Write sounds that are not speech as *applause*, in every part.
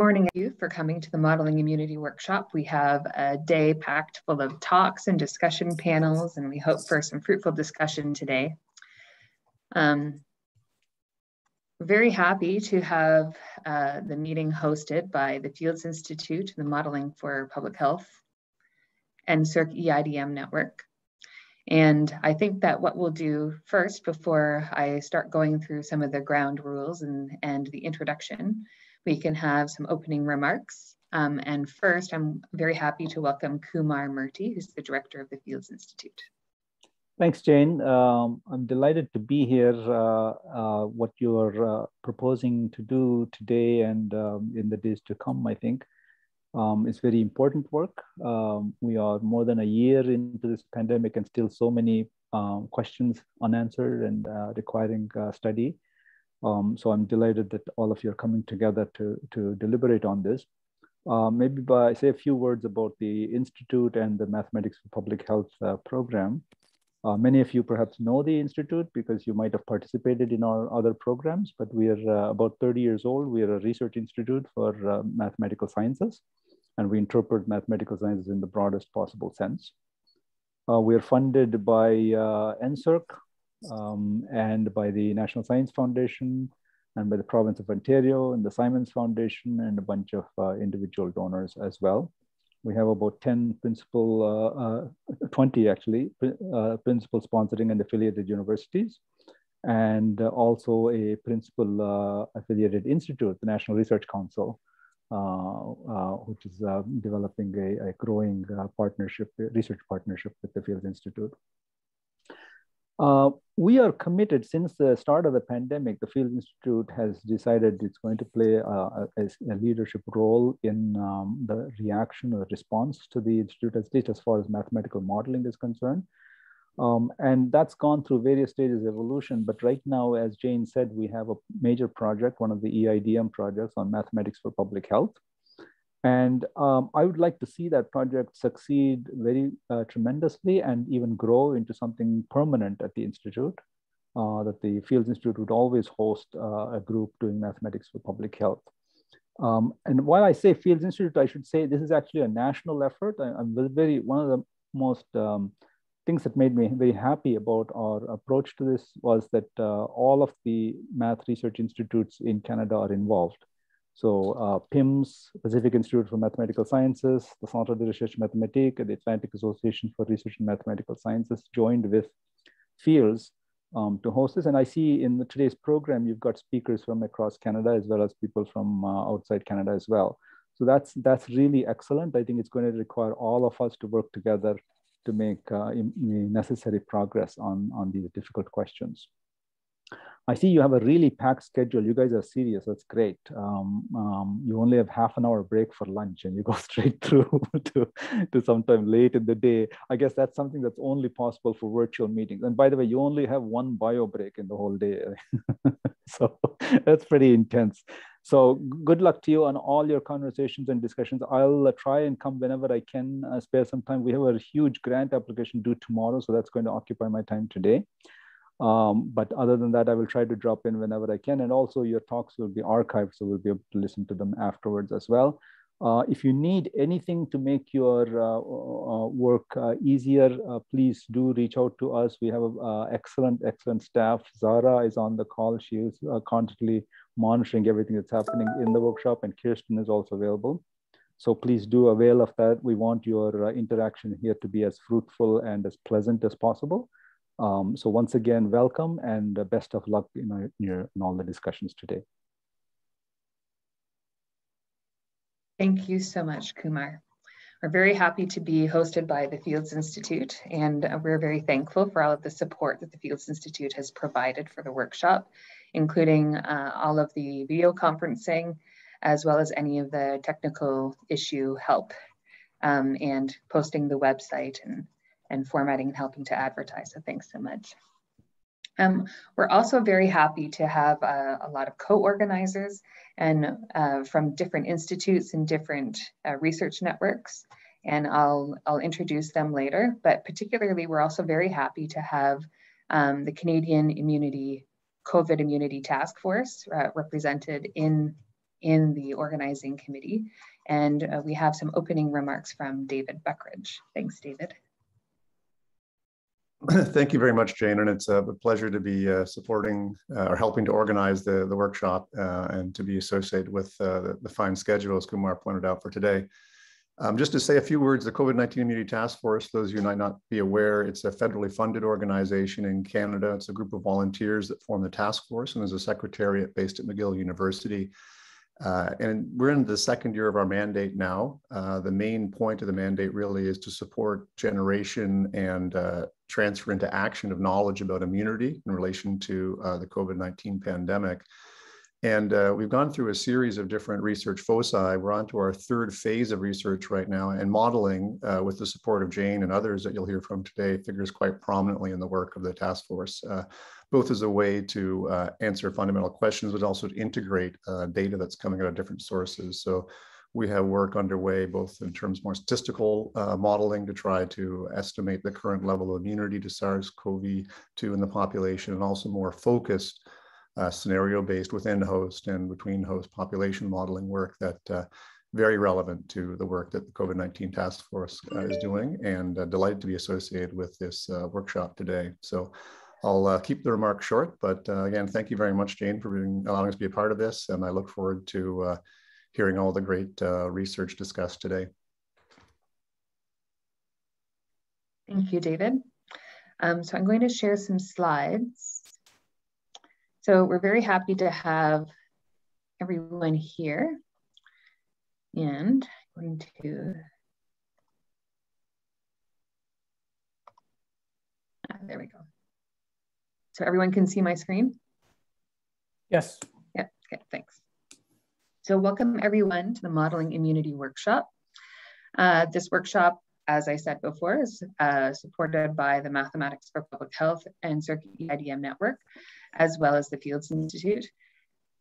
morning you for coming to the Modeling Immunity Workshop. We have a day packed full of talks and discussion panels, and we hope for some fruitful discussion today. Um, very happy to have uh, the meeting hosted by the Fields Institute, the Modeling for Public Health, and NSERC EIDM Network. And I think that what we'll do first, before I start going through some of the ground rules and, and the introduction, we can have some opening remarks. Um, and first, I'm very happy to welcome Kumar Murty, who's the director of the Fields Institute. Thanks, Jane. Um, I'm delighted to be here. Uh, uh, what you're uh, proposing to do today and um, in the days to come, I think, um, is very important work. Um, we are more than a year into this pandemic and still so many um, questions unanswered and uh, requiring uh, study. Um, so I'm delighted that all of you are coming together to, to deliberate on this. Uh, maybe by say a few words about the Institute and the Mathematics for Public Health uh, program. Uh, many of you perhaps know the Institute because you might have participated in our other programs, but we are uh, about 30 years old. We are a research institute for uh, mathematical sciences, and we interpret mathematical sciences in the broadest possible sense. Uh, we are funded by NSERC, um, and by the National Science Foundation and by the province of Ontario and the Simons Foundation and a bunch of uh, individual donors as well. We have about 10 principal, uh, uh, 20 actually, uh, principal sponsoring and affiliated universities, and uh, also a principal uh, affiliated institute, the National Research Council, which is developing a, a growing partnership, research partnership with the Fields Institute. Uh, we are committed since the start of the pandemic. The Field Institute has decided it's going to play a, a, a leadership role in um, the reaction or response to the Institute, at least as far as mathematical modeling is concerned. Um, and that's gone through various stages of evolution. But right now, as Jane said, we have a major project, one of the EIDM projects on mathematics for public health. And um, I would like to see that project succeed very uh, tremendously and even grow into something permanent at the Institute. Uh, that the Fields Institute would always host uh, a group doing mathematics for public health. Um, and while I say Fields Institute, I should say this is actually a national effort. I, am very, one of the most um, things that made me very happy about our approach to this was that uh, all of the math research institutes in Canada are involved. So uh, PIMS, Pacific Institute for Mathematical Sciences, the Centre de Recherche Mathématique, and the Atlantic Association for Research in Mathematical Sciences joined with Fields um, to host this. And I see in today's program, you've got speakers from across Canada as well as people from uh, outside Canada as well. So that's, that's really excellent. I think it's going to require all of us to work together to make uh, necessary progress on, on these difficult questions. I see you have a really packed schedule. You guys are serious. That's great. Um, um, you only have half an hour break for lunch and you go *laughs* straight through *laughs* to, to sometime late in the day. I guess that's something that's only possible for virtual meetings. And by the way, you only have one bio break in the whole day. *laughs* so that's pretty intense. So good luck to you on all your conversations and discussions. I'll uh, try and come whenever I can uh, spare some time. We have a huge grant application due tomorrow, so that's going to occupy my time today. Um, but other than that, I will try to drop in whenever I can. And also your talks will be archived, so we'll be able to listen to them afterwards as well. Uh, if you need anything to make your uh, uh, work uh, easier, uh, please do reach out to us. We have uh, excellent, excellent staff. Zara is on the call. She is constantly monitoring everything that's happening in the workshop and Kirsten is also available. So please do avail of that. We want your interaction here to be as fruitful and as pleasant as possible. Um, so once again, welcome and uh, best of luck in, our, in, your, in all the discussions today. Thank you so much, Kumar. We're very happy to be hosted by the Fields Institute, and uh, we're very thankful for all of the support that the Fields Institute has provided for the workshop, including uh, all of the video conferencing, as well as any of the technical issue help um, and posting the website and and formatting and helping to advertise. So thanks so much. Um, we're also very happy to have uh, a lot of co-organizers and uh, from different institutes and different uh, research networks. And I'll, I'll introduce them later, but particularly we're also very happy to have um, the Canadian Immunity, COVID Immunity Task Force uh, represented in in the organizing committee. And uh, we have some opening remarks from David Buckeridge. Thanks, David. *clears throat* Thank you very much, Jane, and it's a pleasure to be uh, supporting uh, or helping to organize the, the workshop uh, and to be associated with uh, the, the, fine schedule, as Kumar pointed out for today. Um, just to say a few words, the COVID-19 Immunity Task Force, those of you might not be aware, it's a federally funded organization in Canada. It's a group of volunteers that form the task force, and there's a secretariat based at McGill University. Uh, and we're in the second year of our mandate now. Uh, the main point of the mandate really is to support generation and uh, transfer into action of knowledge about immunity in relation to uh, the COVID 19 pandemic. And uh, we've gone through a series of different research foci. We're on to our third phase of research right now, and modeling, uh, with the support of Jane and others that you'll hear from today, figures quite prominently in the work of the task force, both as a way to uh, answer fundamental questions, but also to integrate uh, data that's coming out of different sources. So we have work underway, both in terms of more statistical uh, modeling to try to estimate the current level of immunity to SARS-CoV-2 in the population, and also more focused uh, scenario based within host and between host population modeling work that uh, very relevant to the work that the COVID-19 task force uh, is doing and uh, delighted to be associated with this uh, workshop today. So I'll uh, keep the remarks short, but again, thank you very much, Jane, for being, allowing us to be a part of this. And I look forward to hearing all the great research discussed today. Thank you, David. Um, so I'm going to share some slides. So we're very happy to have everyone here. And I'm going to, ah, there we go. So everyone can see my screen? Yes. Yeah, okay, thanks. So welcome everyone to the Modeling Immunity Workshop. Uh, this workshop as I said before, is uh, supported by the Mathematics for Public Health and NSERC EIDM Network, as well as the Fields Institute.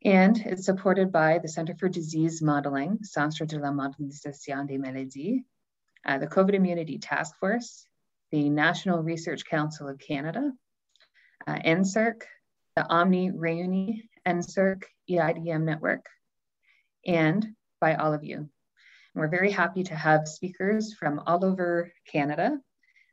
And it's supported by the Center for Disease Modeling, Centre de la Modélisation des Maladies, uh, the COVID Immunity Task Force, the National Research Council of Canada, uh, NSERC, the OMNI-RÉUNIS NSERC EIDM Network, and by all of you. We're very happy to have speakers from all over Canada,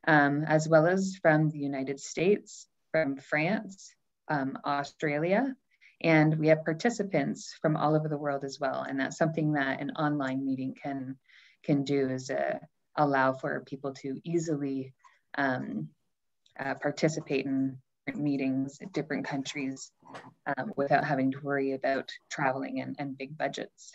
um, as well as from the United States, from France, um, Australia, and we have participants from all over the world as well. And that's something that an online meeting can, can do is uh, allow for people to easily um, uh, participate in meetings in different countries um, without having to worry about traveling and, and big budgets.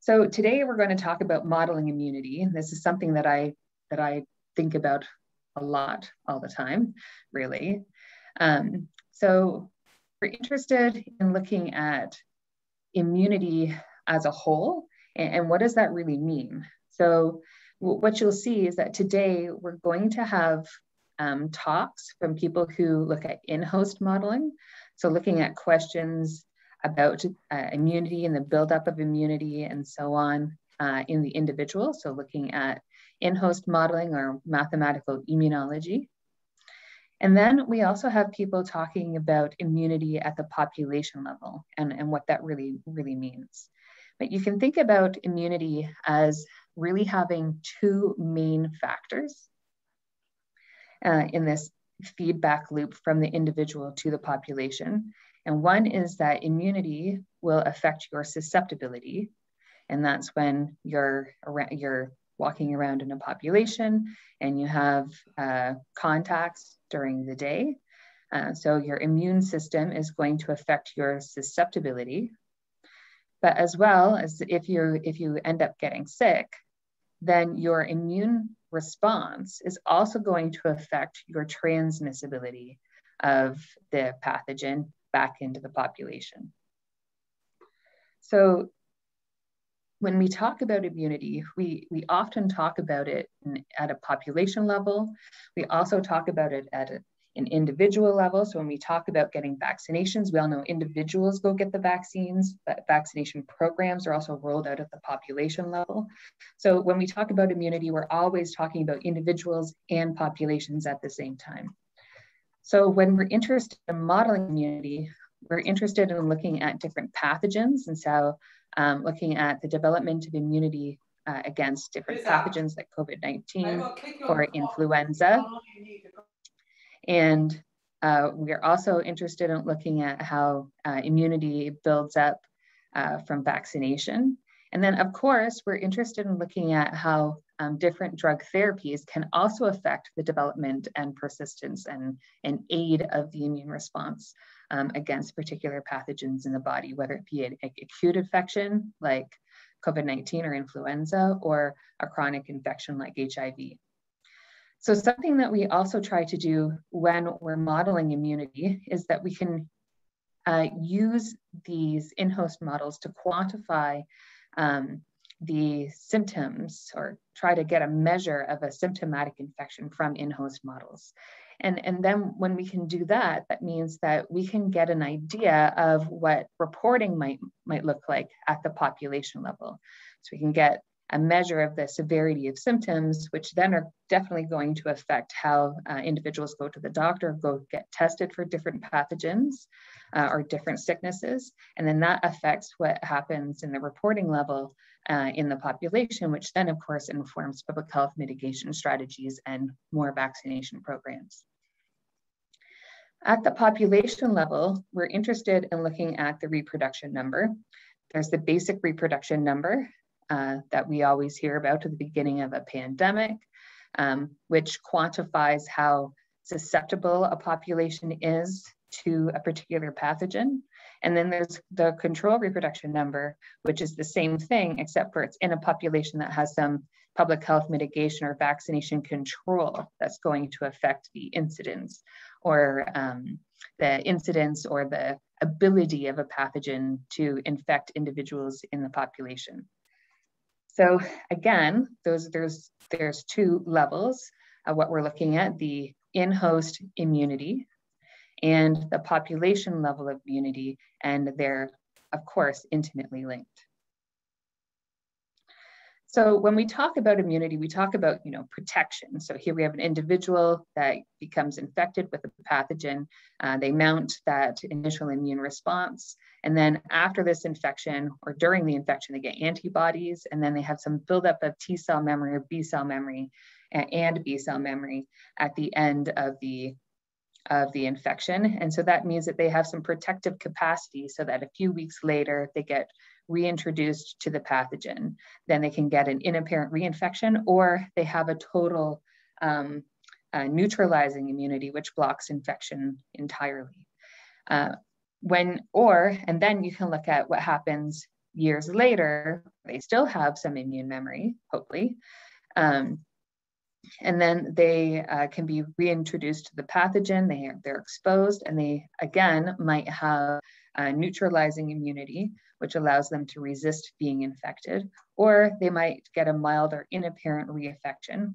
So today we're going to talk about modeling immunity. This is something that I that I think about a lot all the time, really. Um, so we're interested in looking at immunity as a whole and, and what does that really mean? So what you'll see is that today we're going to have um, talks from people who look at in-host modeling. So looking at questions about uh, immunity and the buildup of immunity and so on uh, in the individual. So looking at in-host modeling or mathematical immunology. And then we also have people talking about immunity at the population level and, and what that really, really means. But you can think about immunity as really having two main factors uh, in this feedback loop from the individual to the population. And one is that immunity will affect your susceptibility. And that's when you're, you're walking around in a population and you have uh, contacts during the day. Uh, so your immune system is going to affect your susceptibility. But as well as if you if you end up getting sick, then your immune response is also going to affect your transmissibility of the pathogen back into the population. So when we talk about immunity, we, we often talk about it at a population level. We also talk about it at a, an individual level. So when we talk about getting vaccinations, we all know individuals go get the vaccines, but vaccination programs are also rolled out at the population level. So when we talk about immunity, we're always talking about individuals and populations at the same time. So when we're interested in modeling immunity, we're interested in looking at different pathogens. And so um, looking at the development of immunity uh, against different pathogens like COVID-19 or influenza. And uh, we are also interested in looking at how uh, immunity builds up uh, from vaccination. And then, of course, we're interested in looking at how um, different drug therapies can also affect the development and persistence and, and aid of the immune response um, against particular pathogens in the body, whether it be an acute infection like COVID-19 or influenza, or a chronic infection like HIV. So something that we also try to do when we're modeling immunity is that we can uh, use these in-host models to quantify um, the symptoms or try to get a measure of a symptomatic infection from in-host models. And, and then when we can do that, that means that we can get an idea of what reporting might, might look like at the population level. So we can get a measure of the severity of symptoms, which then are definitely going to affect how uh, individuals go to the doctor, go get tested for different pathogens uh, or different sicknesses. And then that affects what happens in the reporting level uh, in the population, which then, of course, informs public health mitigation strategies and more vaccination programs. At the population level, we're interested in looking at the reproduction number. There's the basic reproduction number uh, that we always hear about at the beginning of a pandemic, um, which quantifies how susceptible a population is to a particular pathogen. And then there's the control reproduction number, which is the same thing, except for it's in a population that has some public health mitigation or vaccination control that's going to affect the incidence or um, the incidence or the ability of a pathogen to infect individuals in the population. So again, those there's there's two levels of what we're looking at, the in-host immunity and the population level of immunity, and they're, of course, intimately linked. So when we talk about immunity, we talk about, you know, protection. So here we have an individual that becomes infected with a pathogen. Uh, they mount that initial immune response. And then after this infection or during the infection, they get antibodies. And then they have some buildup of T cell memory or B cell memory and B cell memory at the end of the of the infection. And so that means that they have some protective capacity so that a few weeks later if they get reintroduced to the pathogen. Then they can get an inapparent reinfection or they have a total um, uh, neutralizing immunity, which blocks infection entirely. Uh, when, or, and then you can look at what happens years later, they still have some immune memory, hopefully. Um, and then they uh, can be reintroduced to the pathogen. They are, they're exposed and they, again, might have neutralizing immunity, which allows them to resist being infected, or they might get a mild or inapparent reinfection,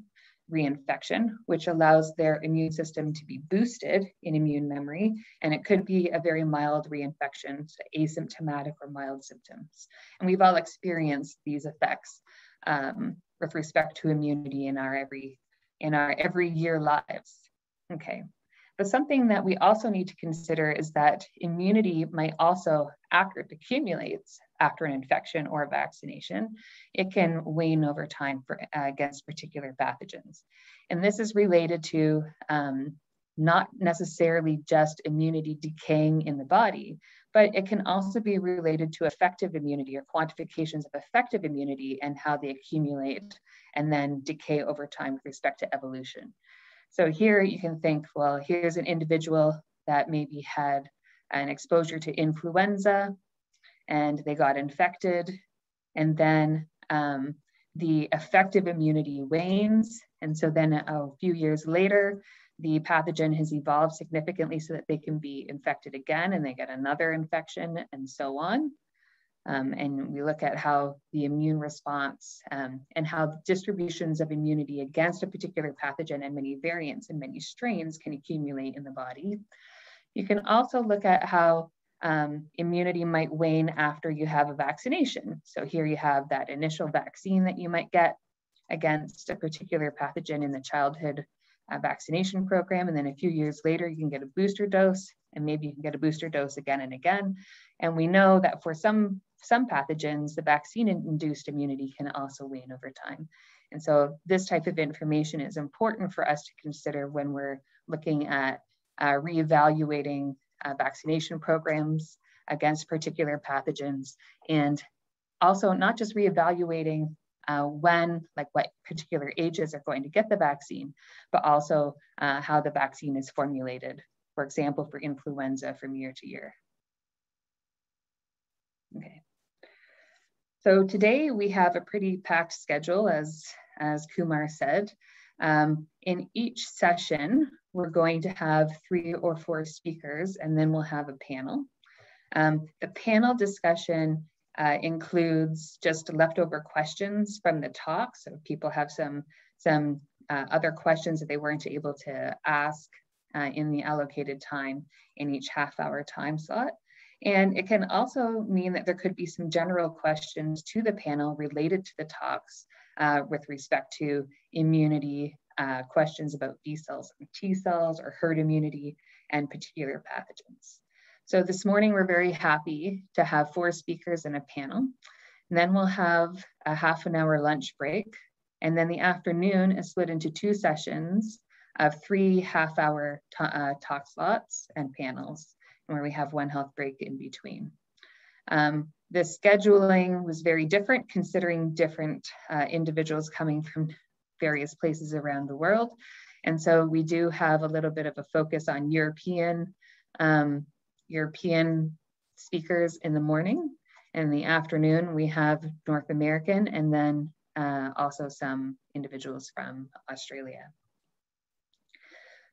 reinfection, which allows their immune system to be boosted in immune memory. And it could be a very mild reinfection, so asymptomatic or mild symptoms. And we've all experienced these effects um, with respect to immunity in our every in our every year lives. Okay. But something that we also need to consider is that immunity might also, accumulates after an infection or vaccination, it can wane over time for, uh, against particular pathogens. And this is related to um, not necessarily just immunity decaying in the body, but it can also be related to effective immunity or quantifications of effective immunity and how they accumulate and then decay over time with respect to evolution. So here you can think, well, here's an individual that maybe had an exposure to influenza and they got infected and then um, the effective immunity wanes. And so then a few years later, the pathogen has evolved significantly so that they can be infected again and they get another infection and so on. Um, and we look at how the immune response um, and how distributions of immunity against a particular pathogen and many variants and many strains can accumulate in the body. You can also look at how um, immunity might wane after you have a vaccination. So here you have that initial vaccine that you might get against a particular pathogen in the childhood uh, vaccination program. And then a few years later, you can get a booster dose and maybe you can get a booster dose again and again. And we know that for some, some pathogens, the vaccine-induced immunity can also wane over time. And so this type of information is important for us to consider when we're looking at uh, reevaluating uh, vaccination programs against particular pathogens and also not just reevaluating uh, when, like what particular ages are going to get the vaccine, but also uh, how the vaccine is formulated, for example, for influenza from year to year. Okay. So today we have a pretty packed schedule, as, as Kumar said. Um, in each session, we're going to have three or four speakers, and then we'll have a panel. Um, the panel discussion uh, includes just leftover questions from the talk. So people have some, some uh, other questions that they weren't able to ask uh, in the allocated time in each half hour time slot. And it can also mean that there could be some general questions to the panel related to the talks uh, with respect to immunity, uh, questions about B cells and T cells or herd immunity and particular pathogens. So this morning, we're very happy to have four speakers and a panel. And then we'll have a half an hour lunch break. And then the afternoon is split into two sessions of three half hour uh, talk slots and panels, where we have one health break in between. Um, the scheduling was very different considering different uh, individuals coming from various places around the world. And so we do have a little bit of a focus on European um, European speakers in the morning. In the afternoon, we have North American and then uh, also some individuals from Australia.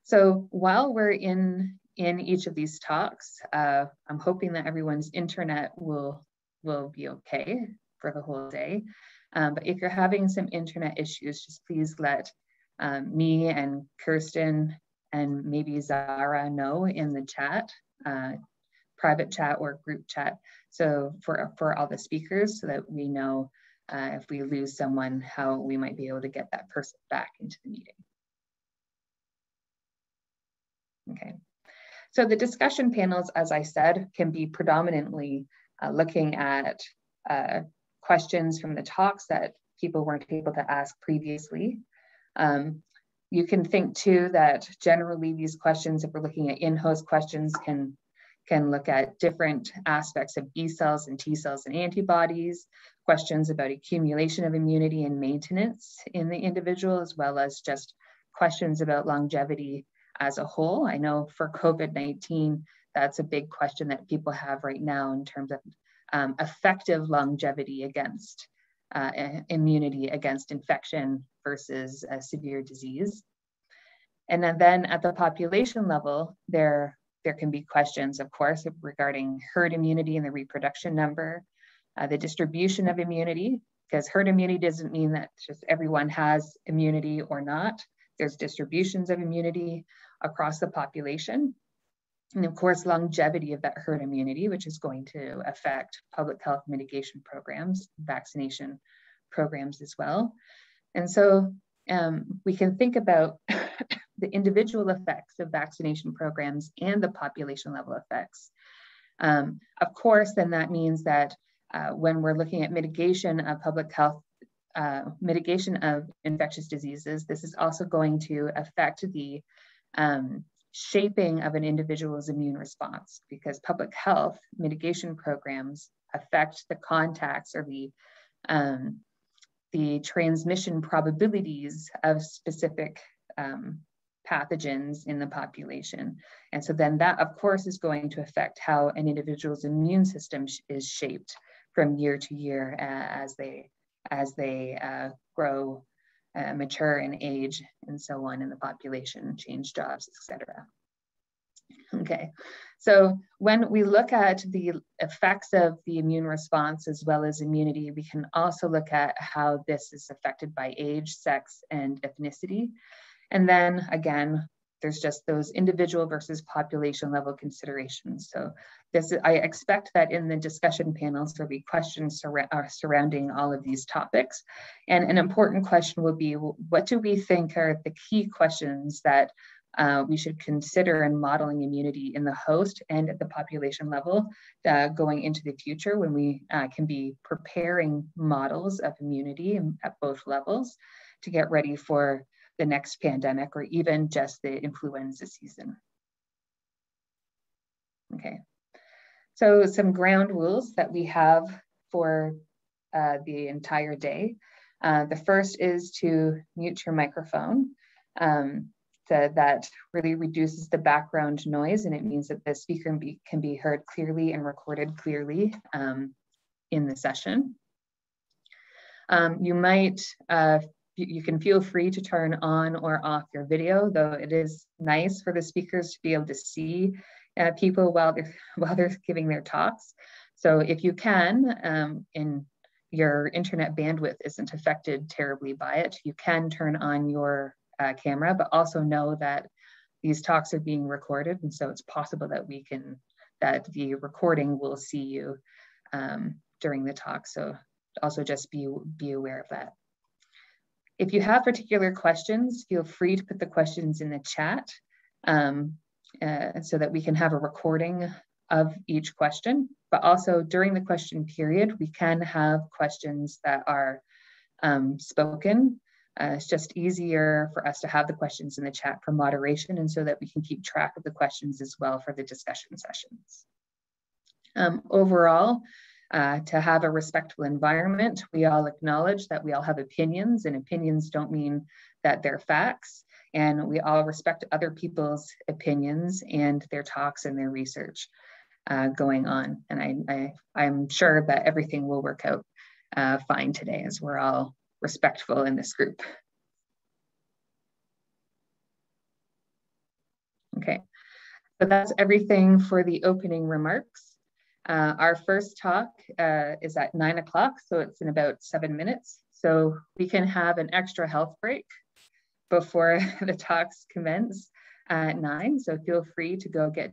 So while we're in, in each of these talks, uh, I'm hoping that everyone's internet will, will be okay for the whole day. Um, but if you're having some internet issues, just please let um, me and Kirsten and maybe Zara know in the chat uh, private chat or group chat. So for, for all the speakers so that we know uh, if we lose someone, how we might be able to get that person back into the meeting. Okay, so the discussion panels, as I said, can be predominantly uh, looking at uh, questions from the talks that people weren't able to ask previously. Um, you can think too that generally these questions, if we're looking at in-host questions, can can look at different aspects of B cells and T cells and antibodies, questions about accumulation of immunity and maintenance in the individual, as well as just questions about longevity as a whole. I know for COVID-19, that's a big question that people have right now in terms of um, effective longevity against uh, immunity against infection versus severe disease. And then at the population level, there there can be questions, of course, regarding herd immunity and the reproduction number, uh, the distribution of immunity, because herd immunity doesn't mean that just everyone has immunity or not. There's distributions of immunity across the population. And of course, longevity of that herd immunity, which is going to affect public health mitigation programs, vaccination programs as well. And so um, we can think about *laughs* the individual effects of vaccination programs and the population level effects. Um, of course, then that means that uh, when we're looking at mitigation of public health, uh, mitigation of infectious diseases, this is also going to affect the um, shaping of an individual's immune response because public health mitigation programs affect the contacts or the um, the transmission probabilities of specific um, pathogens in the population. And so then that, of course, is going to affect how an individual's immune system is shaped from year to year uh, as they, as they uh, grow, uh, mature and age and so on in the population, change jobs, etc. Okay, so when we look at the effects of the immune response as well as immunity, we can also look at how this is affected by age, sex, and ethnicity. And then again, there's just those individual versus population level considerations. So this, I expect that in the discussion panels, there'll be questions uh, surrounding all of these topics. And an important question will be, what do we think are the key questions that uh, we should consider in modeling immunity in the host and at the population level uh, going into the future when we uh, can be preparing models of immunity at both levels to get ready for the next pandemic or even just the influenza season. Okay, so some ground rules that we have for uh, the entire day. Uh, the first is to mute your microphone. Um, that really reduces the background noise and it means that the speaker can be, can be heard clearly and recorded clearly um, in the session. Um, you might, uh, you can feel free to turn on or off your video, though it is nice for the speakers to be able to see uh, people while they're, *laughs* while they're giving their talks. So if you can, um, in your internet bandwidth isn't affected terribly by it, you can turn on your uh, camera, but also know that these talks are being recorded. And so it's possible that we can, that the recording will see you um, during the talk. So also just be, be aware of that. If you have particular questions, feel free to put the questions in the chat um, uh, so that we can have a recording of each question. But also during the question period, we can have questions that are um, spoken uh, it's just easier for us to have the questions in the chat for moderation and so that we can keep track of the questions as well for the discussion sessions. Um, overall, uh, to have a respectful environment, we all acknowledge that we all have opinions and opinions don't mean that they're facts. And we all respect other people's opinions and their talks and their research uh, going on. And I, I, am sure that everything will work out uh, fine today as we're all respectful in this group. Okay, so that's everything for the opening remarks. Uh, our first talk uh, is at nine o'clock, so it's in about seven minutes. So we can have an extra health break before *laughs* the talks commence at nine. So feel free to go get